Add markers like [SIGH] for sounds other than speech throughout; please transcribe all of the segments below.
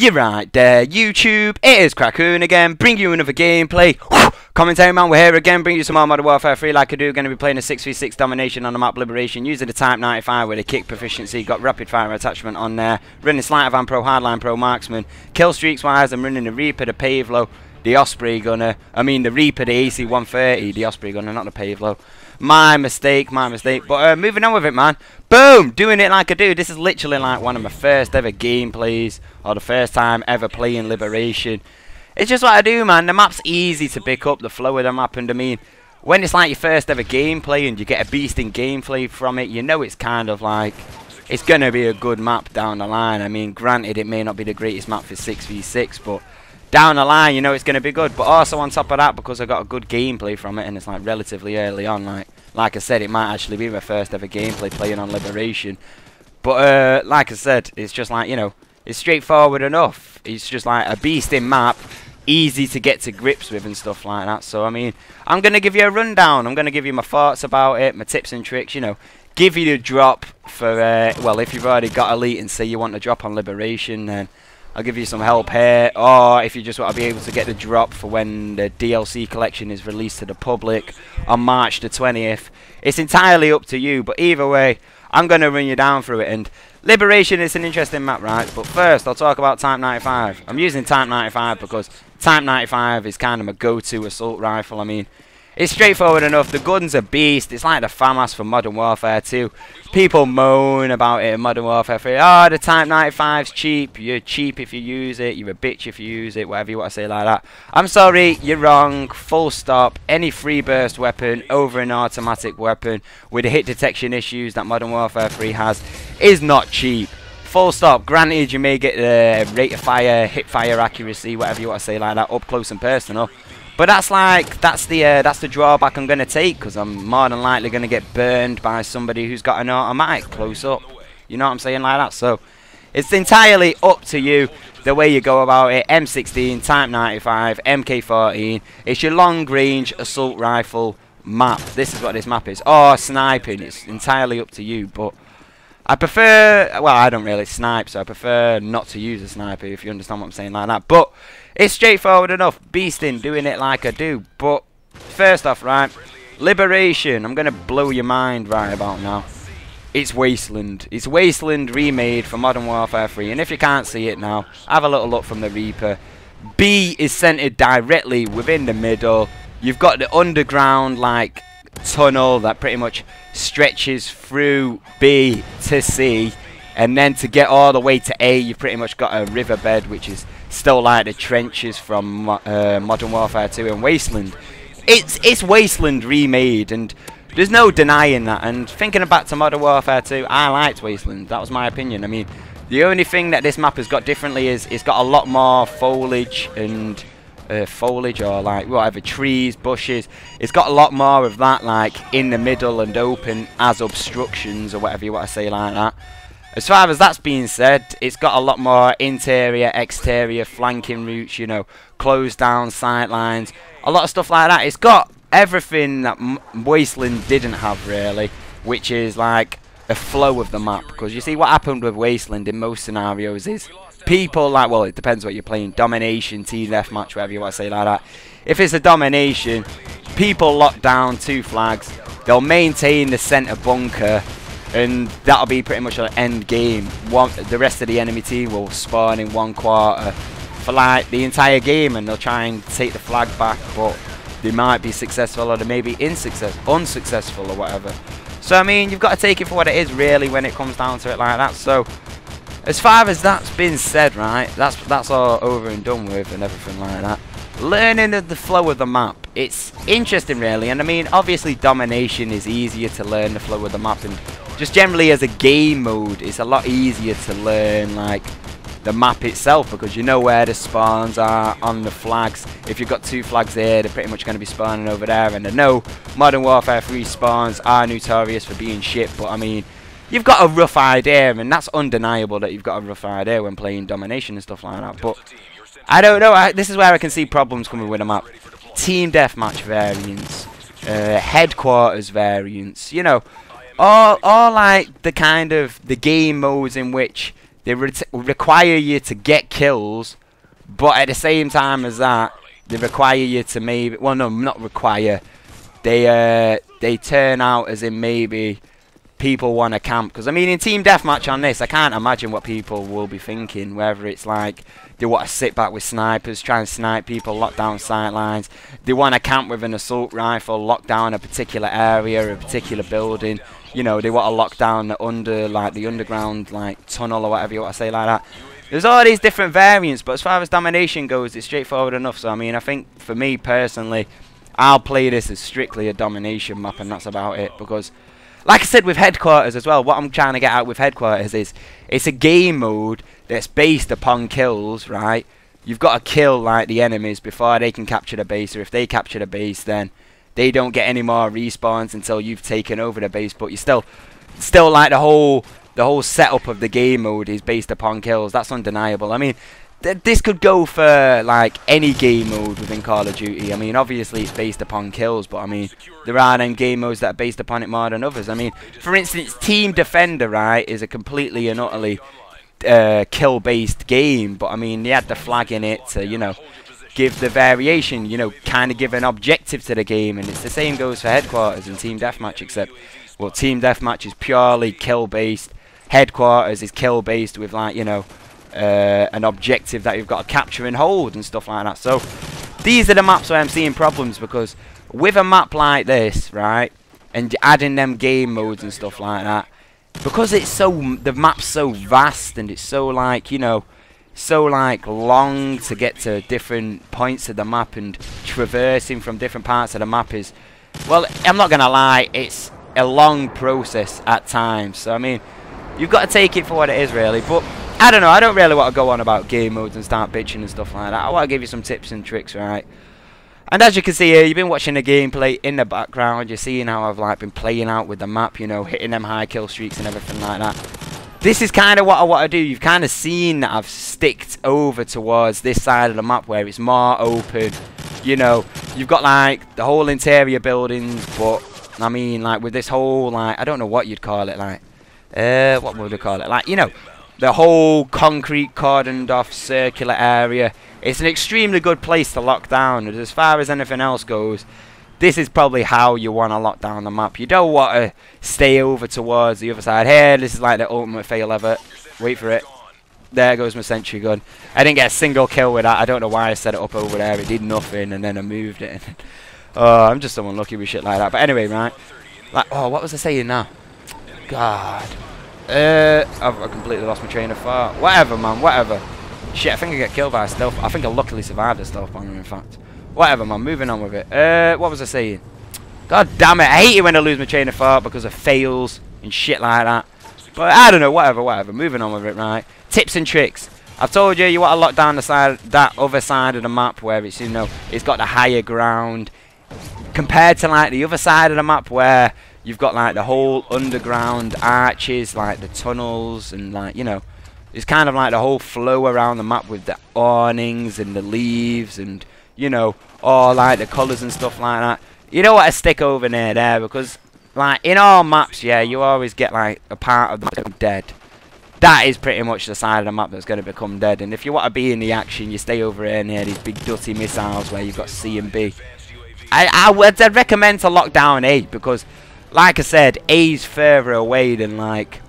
You're right there, YouTube. It is Crackoon again, bring you another gameplay. Commentary man, we're here again, bring you some more Modern Warfare 3 like I do. Going to be playing a 6v6 domination on the map Liberation using the Type 95 with a kick proficiency. Got rapid fire attachment on there. Running Sleight of Pro Hardline Pro Marksman. Kill streaks wise, I'm running the Reaper, the Pave Low, the Osprey Gunner. I mean the Reaper, the AC-130, the Osprey Gunner, not the Pave Low. My mistake, my mistake. But uh, moving on with it, man. Boom! Doing it like I do. This is literally like one of my first ever gameplays. Or the first time ever playing Liberation. It's just what I do, man. The map's easy to pick up. The flow of the map. And I mean, when it's like your first ever gameplay and you get a beast in gameplay from it, you know it's kind of like... It's going to be a good map down the line. I mean, granted, it may not be the greatest map for 6v6, but down the line, you know it's going to be good. But also on top of that, because I got a good gameplay from it, and it's like relatively early on, like like I said, it might actually be my first ever gameplay playing on Liberation. But uh, like I said, it's just like you know, it's straightforward enough. It's just like a beast in map, easy to get to grips with and stuff like that. So I mean, I'm gonna give you a rundown. I'm gonna give you my thoughts about it, my tips and tricks. You know, give you the drop for uh, well, if you've already got elite and say you want to drop on Liberation, then I'll give you some help here, or if you just want to be able to get the drop for when the DLC collection is released to the public on March the 20th. It's entirely up to you, but either way, I'm going to run you down through it. And Liberation is an interesting map, right? But first, I'll talk about Type 95. I'm using Type 95 because Type 95 is kind of my go-to assault rifle. I mean, it's straightforward enough. The gun's a beast. It's like the FAMAS for Modern Warfare 2. People moan about it in Modern Warfare 3. Oh, the Type 95's cheap. You're cheap if you use it. You're a bitch if you use it. Whatever you want to say like that. I'm sorry. You're wrong. Full stop. Any free burst weapon over an automatic weapon with the hit detection issues that Modern Warfare 3 has is not cheap. Full stop. Granted, you may get the rate of fire, hit fire accuracy, whatever you want to say like that, up close and personal. But that's like that's the uh, that's the drawback I'm going to take because I'm more than likely going to get burned by somebody who's got an automatic close up. You know what I'm saying like that. So it's entirely up to you the way you go about it. M16, Type 95, MK14. It's your long range assault rifle map. This is what this map is. Or sniping. It's entirely up to you. But I prefer, well, I don't really snipe, so I prefer not to use a sniper, if you understand what I'm saying like that. But it's straightforward enough, beasting, doing it like I do. But first off, right, Liberation, I'm going to blow your mind right about now. It's Wasteland. It's Wasteland remade for Modern Warfare 3. And if you can't see it now, have a little look from the Reaper. B is centered directly within the middle. You've got the underground, like, tunnel that pretty much stretches through B to C. And then to get all the way to A you've pretty much got a riverbed which is still like the trenches from uh, Modern Warfare 2 and Wasteland. It's it's Wasteland remade and there's no denying that. And thinking back to Modern Warfare 2 I liked Wasteland. That was my opinion. I mean the only thing that this map has got differently is it's got a lot more foliage and uh, foliage or like whatever trees, bushes. It's got a lot more of that like in the middle and open as obstructions or whatever you want to say like that. As far as that's being said, it's got a lot more interior, exterior, flanking routes, you know, closed down sight lines, a lot of stuff like that. It's got everything that M Wasteland didn't have really, which is like a flow of the map. Because you see what happened with Wasteland in most scenarios is people like, well, it depends what you're playing. Domination, team deathmatch, whatever you want to say like that. If it's a domination, people lock down two flags. They'll maintain the center bunker, and that'll be pretty much an end game. One, the rest of the enemy team will spawn in one quarter for like the entire game, and they'll try and take the flag back, but they might be successful or they may be unsuccessful or whatever. So I mean, you've got to take it for what it is, really, when it comes down to it like that. So as far as that's been said, right, that's that's all over and done with and everything like that. Learning the flow of the map, it's interesting really, and I mean, obviously domination is easier to learn the flow of the map, and just generally as a game mode, it's a lot easier to learn, like, the map itself because you know where the spawns are on the flags. If you've got two flags here, they're pretty much going to be spawning over there. And I know Modern Warfare 3 spawns are notorious for being shit, but I mean, you've got a rough idea, and that's undeniable that you've got a rough idea when playing domination and stuff like that. But I don't know. I, this is where I can see problems coming with a map. Team deathmatch variants, uh, headquarters variants. You know, all all like the kind of the game modes in which they re require you to get kills, but at the same time as that, they require you to maybe well no not require they uh they turn out as in maybe people want to camp because I mean in team deathmatch on this I can't imagine what people will be thinking whether it's like they want to sit back with snipers try and snipe people lock down sight lines they want to camp with an assault rifle lock down a particular area a particular building you know they want to lock down the under like the underground like tunnel or whatever you want to say like that there's all these different variants, but as far as domination goes, it's straightforward enough. So, I mean, I think for me personally, I'll play this as strictly a domination map, and that's about it. Because, like I said with Headquarters as well, what I'm trying to get out with Headquarters is it's a game mode that's based upon kills, right? You've got to kill, like, the enemies before they can capture the base, or if they capture the base, then they don't get any more respawns until you've taken over the base, but you still, still like the whole the whole setup of the game mode is based upon kills. That's undeniable. I mean, th this could go for like any game mode within Call of Duty. I mean, obviously it's based upon kills, but I mean, there are them game modes that are based upon it more than others. I mean, for instance, Team Defender, right, is a completely and utterly uh, kill-based game, but I mean, they had the flag in it to, you know, give the variation, you know, kind of give an objective to the game, and it's the same goes for Headquarters and Team Deathmatch, except, well, Team Deathmatch is purely kill-based, headquarters is kill based with like you know uh, an objective that you've got to capture and hold and stuff like that. So these are the maps where I'm seeing problems because with a map like this, right, and adding them game modes and stuff like that, because it's so the map's so vast and it's so like you know so like long to get to different points of the map and traversing from different parts of the map is well I'm not gonna lie it's a long process at times so I mean You've got to take it for what it is, really. But I don't know. I don't really want to go on about game modes and start bitching and stuff like that. I want to give you some tips and tricks, right? And as you can see here, you've been watching the gameplay in the background. You're seeing how I've like been playing out with the map, you know, hitting them high kill streaks and everything like that. This is kind of what I want to do. You've kind of seen that I've sticked over towards this side of the map where it's more open. You know, you've got like the whole interior buildings, but I mean, like with this whole like I don't know what you'd call it, like uh, what would we call it? Like, you know, the whole concrete cordoned off circular area. It's an extremely good place to lock down. And as far as anything else goes, this is probably how you want to lock down the map. You don't want to stay over towards the other side. Here, this is like the ultimate fail ever. Wait for it. There goes my sentry gun. I didn't get a single kill with that. I don't know why I set it up over there. It did nothing, and then I moved it. [LAUGHS] oh, I'm just so unlucky with shit like that. But anyway, right. Like, oh, what was I saying now? God. Uh, I've, completely lost my train of thought. Whatever, man. Whatever. Shit, I think I get killed by a stealth. I think I luckily survived a stealth bomber, in fact. Whatever, man. Moving on with it. Uh, what was I saying? God damn it. I hate it when I lose my train of thought because of fails and shit like that. But I don't know. Whatever, whatever. Moving on with it, right? Tips and tricks. I've told you, you want to lock down the side, that other side of the map where it's, you know, it's got the higher ground. Compared to, like, the other side of the map where you've got like the whole underground arches, like the tunnels, and like you know, it's kind of like the whole flow around the map with the awnings and the leaves, and you know, all like the colours and stuff like that. You don't want to stick over near there because, like, in all maps, yeah, you always get like a part of the dead. That is pretty much the side of the map that's going to become dead. And if you want to be in the action, you stay over here near these big dirty missiles where you've got C and B. I, I would I'd recommend to lock down A because like I said, A's further away than like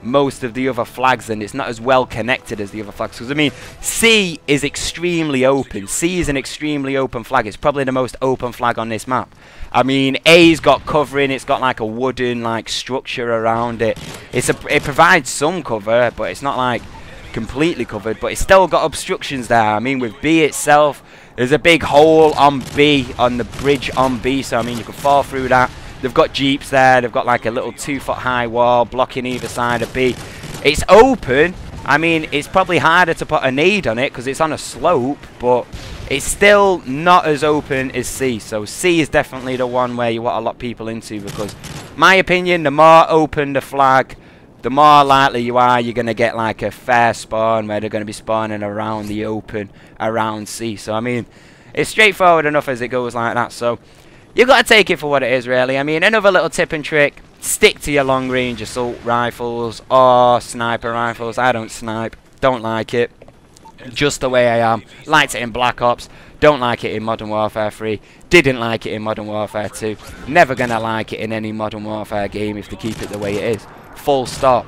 most of the other flags and it's not as well connected as the other flags. Because I mean C is extremely open. C is an extremely open flag. It's probably the most open flag on this map. I mean A's got covering. It's got like a wooden like structure around it. It's a it provides some cover but it's not like completely covered but it's still got obstructions there. I mean with B itself there's a big hole on B on the bridge on B so I mean you can fall through that They've got jeeps there. They've got like a little two foot high wall blocking either side of B. It's open. I mean, it's probably harder to put a nade on it because it's on a slope, but it's still not as open as C. So C is definitely the one where you want to lock people into because, my opinion, the more open the flag, the more likely you are you're going to get like a fair spawn where they're going to be spawning around the open, around C. So, I mean, it's straightforward enough as it goes like that. So, you got to take it for what it is, really. I mean, another little tip and trick: stick to your long range assault rifles or sniper rifles. I don't snipe, don't like it. Just the way I am. Liked it in Black Ops. Don't like it in Modern Warfare 3. Didn't like it in Modern Warfare 2. Never gonna like it in any Modern Warfare game if they keep it the way it is. Full stop.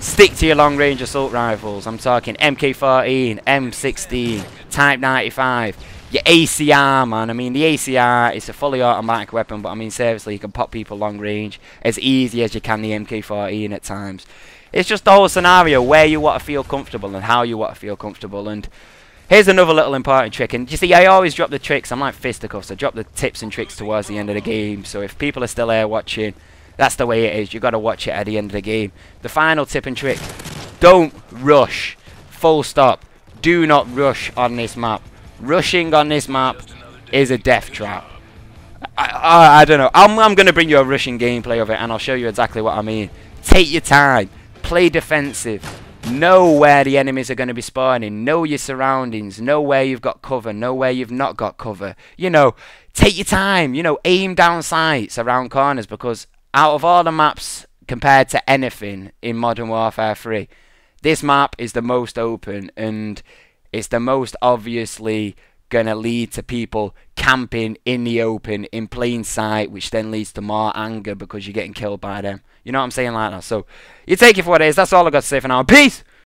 Stick to your long range assault rifles. I'm talking MK14, M16, Type 95, your ACR, man. I mean, the ACR is a fully automatic weapon, but I mean, seriously, you can pop people long range as easy as you can the MK14 at times. It's just the whole scenario where you want to feel comfortable and how you want to feel comfortable. And here's another little important trick. And you see, I always drop the tricks. I'm like fisticuffs. I drop the tips and tricks towards the end of the game. So if people are still there watching, that's the way it is. You've got to watch it at the end of the game. The final tip and trick. Don't rush. Full stop. Do not rush on this map. Rushing on this map is a death trap. I, I, I don't know. I'm, I'm going to bring you a rushing gameplay of it and I'll show you exactly what I mean. Take your time. Play defensive. Know where the enemies are going to be spawning. Know your surroundings. Know where you've got cover. Know where you've not got cover. You know, take your time. You know, aim down sights around corners because out of all the maps compared to anything in Modern Warfare 3, this map is the most open and it's the most obviously going to lead to people camping in the open in plain sight, which then leads to more anger because you're getting killed by them. You know what I'm saying like that? So you take it for what it is. That's all I've got to say for now. Peace!